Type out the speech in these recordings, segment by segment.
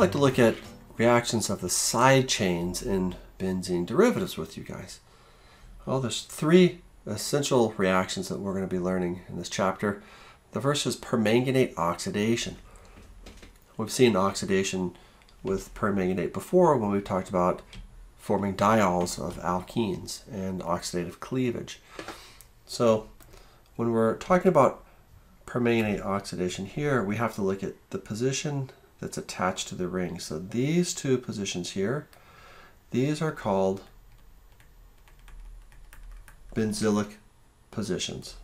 like to look at reactions of the side chains in benzene derivatives with you guys. Well, there's three essential reactions that we're going to be learning in this chapter. The first is permanganate oxidation. We've seen oxidation with permanganate before when we talked about forming diols of alkenes and oxidative cleavage. So when we're talking about permanganate oxidation here, we have to look at the position that's attached to the ring. So these two positions here, these are called benzylic positions.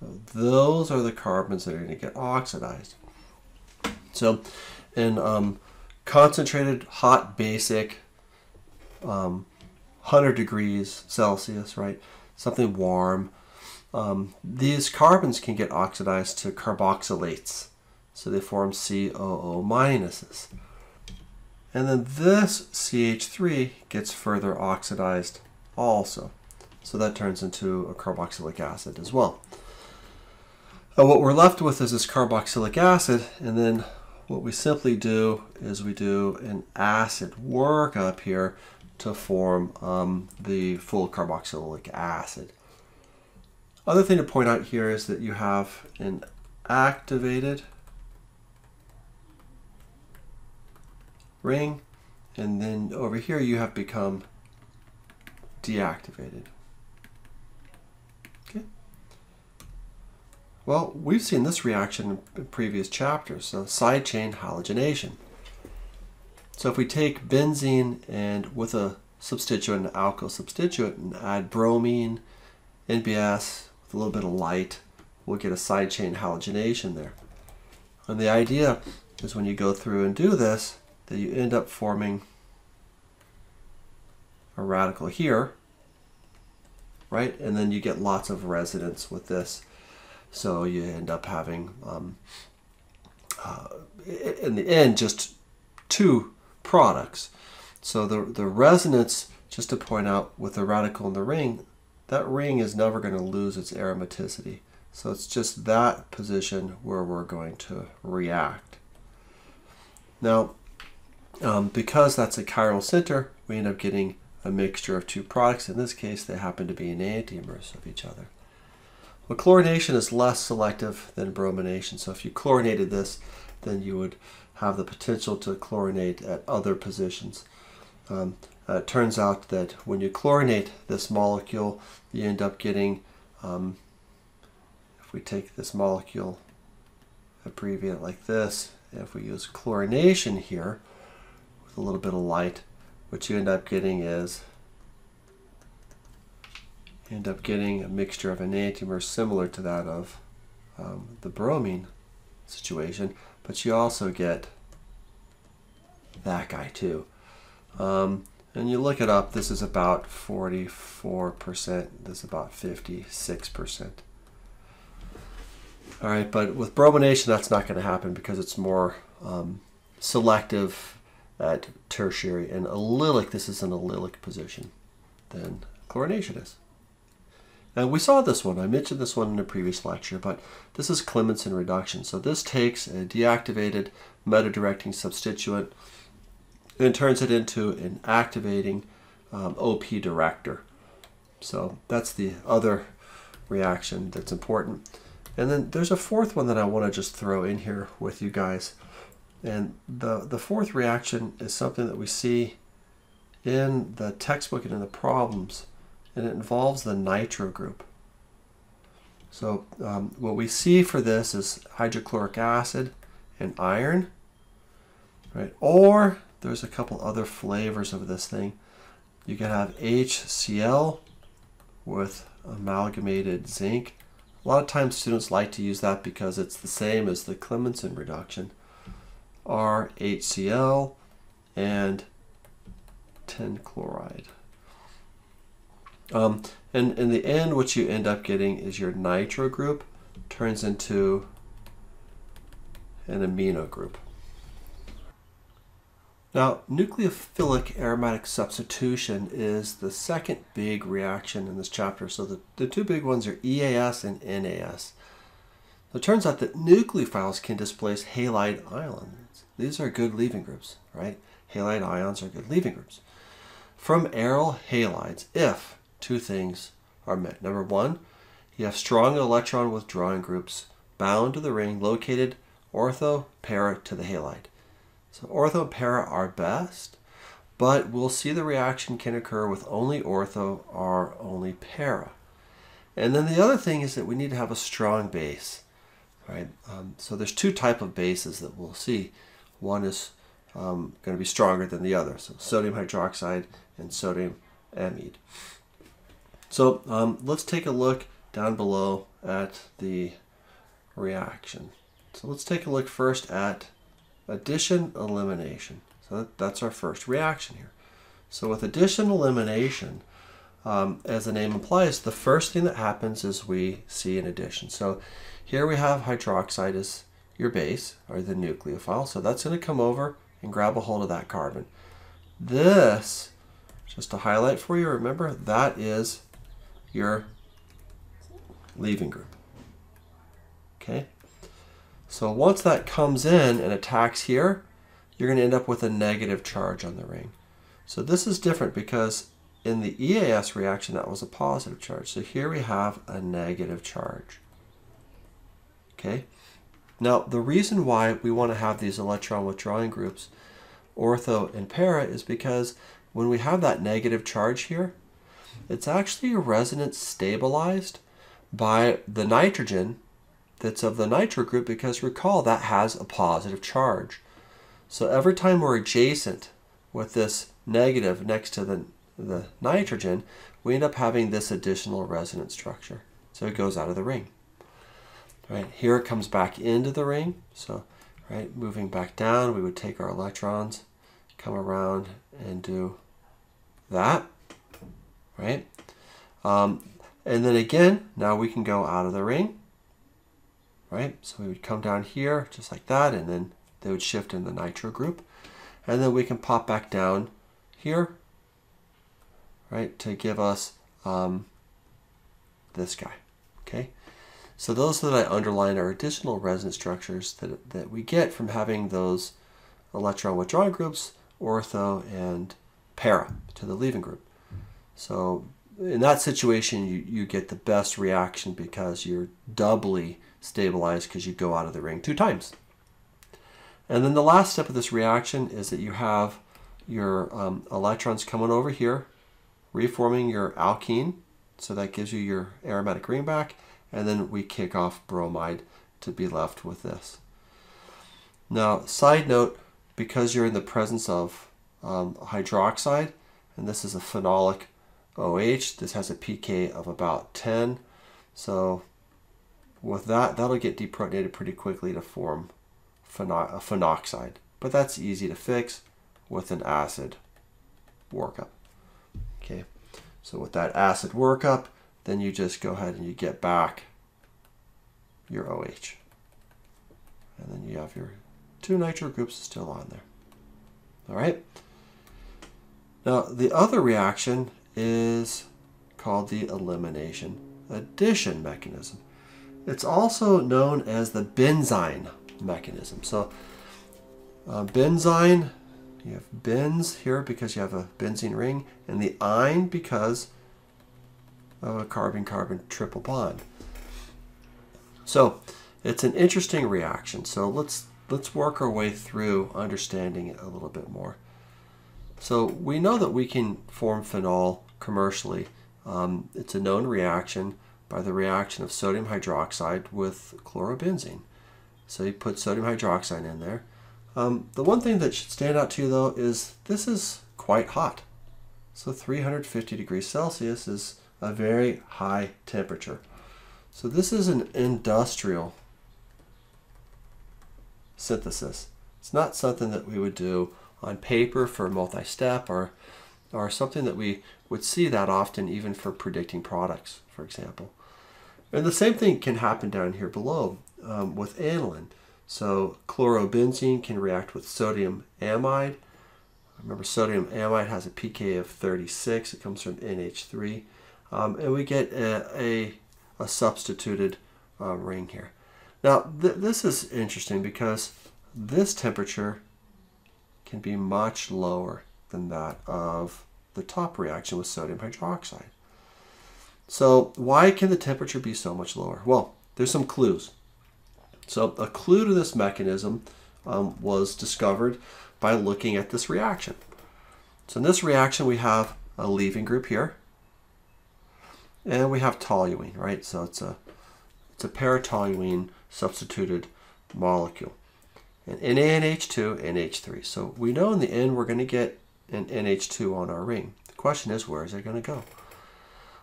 So those are the carbons that are going to get oxidized. So in um, concentrated hot basic um, 100 degrees Celsius, right, something warm, um, these carbons can get oxidized to carboxylates. So they form COO minuses. And then this CH3 gets further oxidized also. So that turns into a carboxylic acid as well. And what we're left with is this carboxylic acid, and then what we simply do is we do an acid workup here to form um, the full carboxylic acid. Other thing to point out here is that you have an activated ring, and then over here you have become deactivated. Okay. Well, we've seen this reaction in previous chapters, so side chain halogenation. So if we take benzene and with a substituent, an alkyl substituent, and add bromine, NBS a little bit of light, we'll get a side chain halogenation there. And the idea is when you go through and do this, that you end up forming a radical here, right? And then you get lots of resonance with this. So you end up having, um, uh, in the end, just two products. So the, the resonance, just to point out with the radical in the ring, that ring is never going to lose its aromaticity. So it's just that position where we're going to react. Now, um, because that's a chiral center, we end up getting a mixture of two products. In this case, they happen to be enantiomers of each other. Well, chlorination is less selective than bromination. So if you chlorinated this, then you would have the potential to chlorinate at other positions. Um, uh, it turns out that when you chlorinate this molecule, you end up getting, um, if we take this molecule, abbreviate like this, if we use chlorination here, with a little bit of light, what you end up getting is end up getting a mixture of enantiomer similar to that of um, the bromine situation, but you also get that guy too. Um, and you look it up, this is about 44%, this is about 56%. All right, but with bromination, that's not going to happen because it's more um, selective at tertiary and allylic, this is an allylic position, than chlorination is. And we saw this one, I mentioned this one in a previous lecture, but this is Clemmensen reduction. So this takes a deactivated meta-directing substituent and turns it into an activating um, OP director. So that's the other reaction that's important. And then there's a fourth one that I want to just throw in here with you guys. And the, the fourth reaction is something that we see in the textbook and in the problems, and it involves the nitro group. So um, what we see for this is hydrochloric acid and iron, right? Or there's a couple other flavors of this thing. You can have HCl with amalgamated zinc. A lot of times students like to use that because it's the same as the Clemmensen reduction are HCl and tin chloride. Um, and in the end, what you end up getting is your nitro group turns into an amino group. Now, nucleophilic aromatic substitution is the second big reaction in this chapter. So the, the two big ones are EAS and NAS. It turns out that nucleophiles can displace halide ions. These are good leaving groups, right? Halide ions are good leaving groups. From aryl halides, if two things are met. Number one, you have strong electron withdrawing groups bound to the ring located ortho para to the halide. So ortho and para are best, but we'll see the reaction can occur with only ortho or only para. And then the other thing is that we need to have a strong base, right? Um, so there's two type of bases that we'll see. One is um, going to be stronger than the other. So sodium hydroxide and sodium amide. So um, let's take a look down below at the reaction. So let's take a look first at addition elimination. So that, that's our first reaction here. So with addition elimination, um, as the name implies, the first thing that happens is we see an addition. So here we have hydroxide as your base, or the nucleophile. So that's going to come over and grab a hold of that carbon. This, just to highlight for you, remember, that is your leaving group. Okay? So once that comes in and attacks here, you're going to end up with a negative charge on the ring. So this is different because in the EAS reaction, that was a positive charge. So here we have a negative charge. Okay? Now, the reason why we want to have these electron withdrawing groups, ortho and para, is because when we have that negative charge here, it's actually a resonance stabilized by the nitrogen that's of the nitro group because recall that has a positive charge. So every time we're adjacent with this negative next to the, the nitrogen, we end up having this additional resonance structure. So it goes out of the ring. Right, here it comes back into the ring. So, right, moving back down, we would take our electrons, come around and do that, right? Um, and then again, now we can go out of the ring, right? So we would come down here just like that, and then they would shift in the nitro group. And then we can pop back down here, right, to give us um, this guy, okay? So those that I underline are additional resonance structures that, that we get from having those electron withdrawing groups, ortho and para to the leaving group. So in that situation, you, you get the best reaction because you're doubly stabilized because you go out of the ring two times. And then the last step of this reaction is that you have your um, electrons coming over here, reforming your alkene. So that gives you your aromatic ring back. And then we kick off bromide to be left with this. Now, side note, because you're in the presence of um, hydroxide, and this is a phenolic OH, this has a pK of about 10. So with that, that'll get deprotonated pretty quickly to form pheno phenoxide. But that's easy to fix with an acid workup. Okay, so with that acid workup, then you just go ahead and you get back your OH. And then you have your two nitro groups still on there. All right. Now, the other reaction is called the elimination addition mechanism. It's also known as the benzyne mechanism. So uh, benzyne, you have benz here because you have a benzene ring, and the ine because of a carbon-carbon triple bond. So it's an interesting reaction. So let's let's work our way through understanding it a little bit more. So we know that we can form phenol commercially. Um, it's a known reaction by the reaction of sodium hydroxide with chlorobenzene. So you put sodium hydroxide in there. Um, the one thing that should stand out to you though is this is quite hot. So 350 degrees Celsius is a very high temperature. So this is an industrial synthesis. It's not something that we would do on paper for multi-step or, or something that we would see that often even for predicting products, for example. And the same thing can happen down here below um, with aniline. So chlorobenzene can react with sodium amide. Remember sodium amide has a pK of 36. It comes from NH3. Um, and we get a, a, a substituted uh, ring here. Now, th this is interesting because this temperature can be much lower than that of the top reaction with sodium hydroxide. So why can the temperature be so much lower? Well, there's some clues. So a clue to this mechanism um, was discovered by looking at this reaction. So in this reaction, we have a leaving group here, and we have toluene, right? So it's a it's a paratoluene substituted molecule. And NaNH2, NH3. So we know in the end we're going to get an NH2 on our ring. The question is, where is it going to go?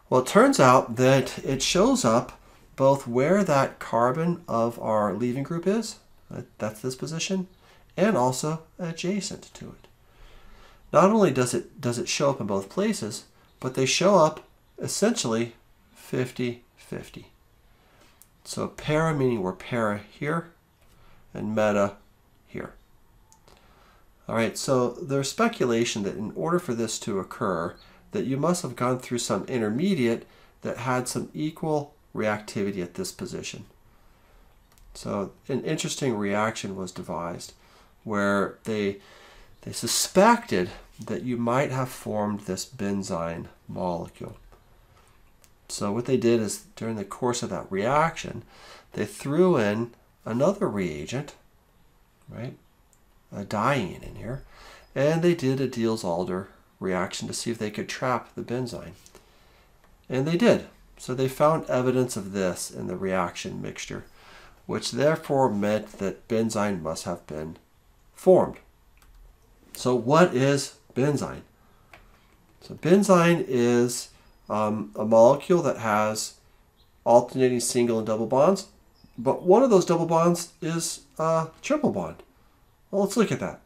Well, it turns out that it shows up both where that carbon of our leaving group is, uh, that's this position, and also adjacent to it. Not only does it, does it show up in both places, but they show up essentially 50-50. So para meaning we're para here, and meta. All right, so there's speculation that in order for this to occur, that you must have gone through some intermediate that had some equal reactivity at this position. So an interesting reaction was devised where they, they suspected that you might have formed this benzyne molecule. So what they did is during the course of that reaction, they threw in another reagent, right, a diene in here, and they did a Diels-Alder reaction to see if they could trap the benzyne. And they did. So they found evidence of this in the reaction mixture, which therefore meant that benzyne must have been formed. So what is benzyne? So benzyne is um, a molecule that has alternating single and double bonds, but one of those double bonds is a triple bond. Well, let's look at that.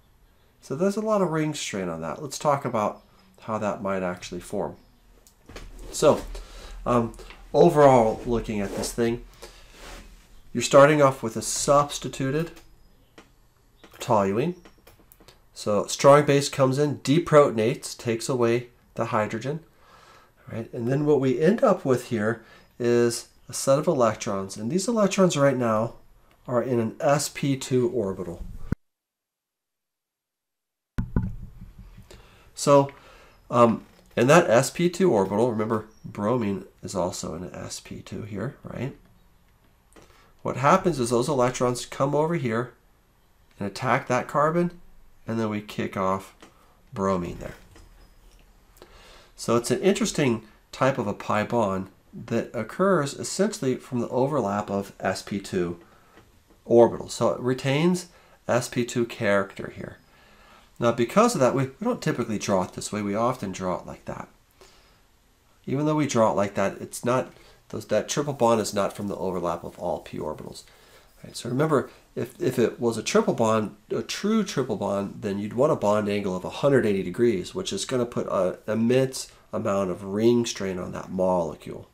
So there's a lot of ring strain on that. Let's talk about how that might actually form. So um, overall, looking at this thing, you're starting off with a substituted toluene. So strong base comes in, deprotonates, takes away the hydrogen. Right? And then what we end up with here is a set of electrons. And these electrons right now are in an sp2 orbital. So um, and that sp2 orbital, remember bromine is also an sp2 here, right? What happens is those electrons come over here and attack that carbon, and then we kick off bromine there. So it's an interesting type of a pi bond that occurs essentially from the overlap of sp2 orbitals. So it retains sp2 character here. Now because of that, we, we don't typically draw it this way. We often draw it like that. Even though we draw it like that, it's not, those, that triple bond is not from the overlap of all p orbitals. Right, so remember, if, if it was a triple bond, a true triple bond, then you'd want a bond angle of 180 degrees, which is going to put an immense amount of ring strain on that molecule.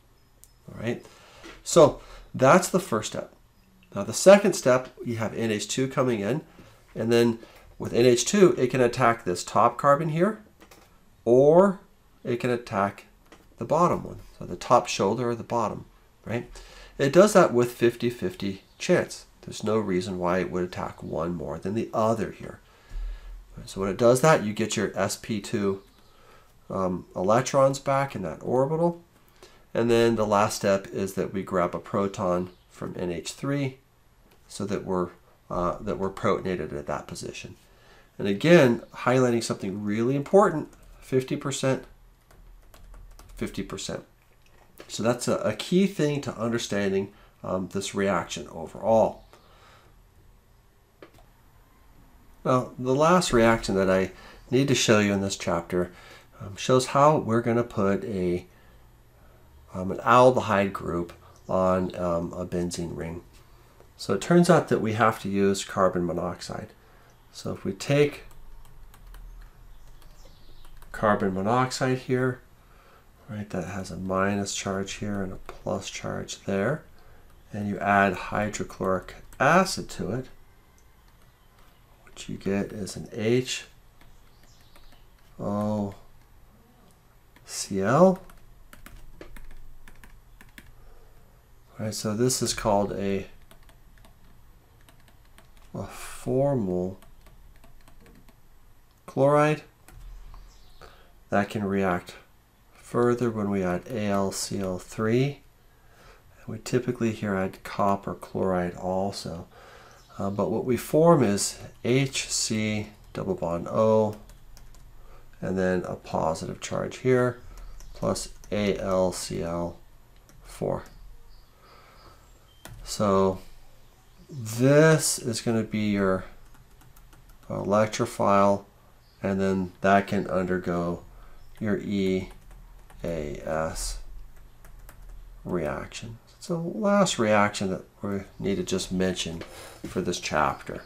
All right, so that's the first step. Now the second step, you have NH2 coming in, and then with NH2, it can attack this top carbon here, or it can attack the bottom one, so the top shoulder or the bottom, right? It does that with 50-50 chance. There's no reason why it would attack one more than the other here. So when it does that, you get your sp2 um, electrons back in that orbital. And then the last step is that we grab a proton from NH3 so that we're, uh, that we're protonated at that position. And again, highlighting something really important, 50%, 50%. So that's a, a key thing to understanding um, this reaction overall. Now, the last reaction that I need to show you in this chapter um, shows how we're going to put a um, an aldehyde group on um, a benzene ring. So it turns out that we have to use carbon monoxide. So if we take carbon monoxide here, right, that has a minus charge here and a plus charge there, and you add hydrochloric acid to it, what you get is an H O Cl. Right, so this is called a formyl chloride. That can react further when we add AlCl3. We typically here add copper chloride also. Uh, but what we form is HC double bond O and then a positive charge here plus AlCl4. So this is going to be your uh, electrophile and then that can undergo your EAS reaction. It's the last reaction that we need to just mention for this chapter.